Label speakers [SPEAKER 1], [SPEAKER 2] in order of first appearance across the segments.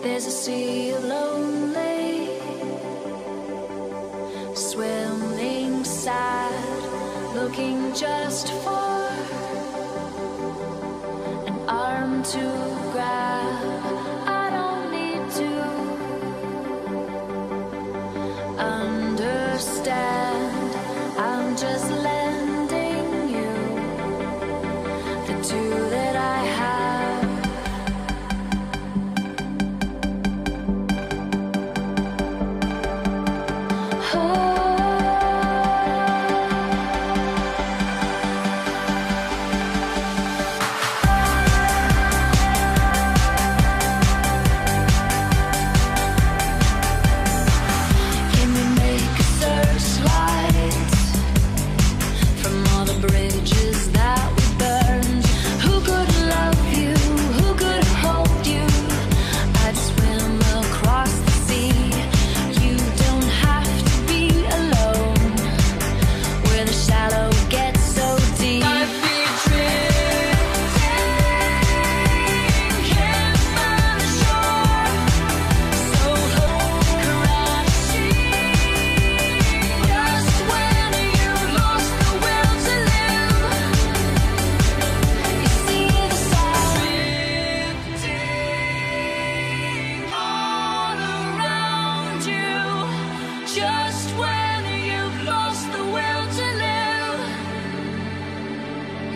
[SPEAKER 1] There's a sea of lonely swimming sad, looking just for an arm to grab. I don't need to understand. I'm just lending you the two.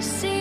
[SPEAKER 1] see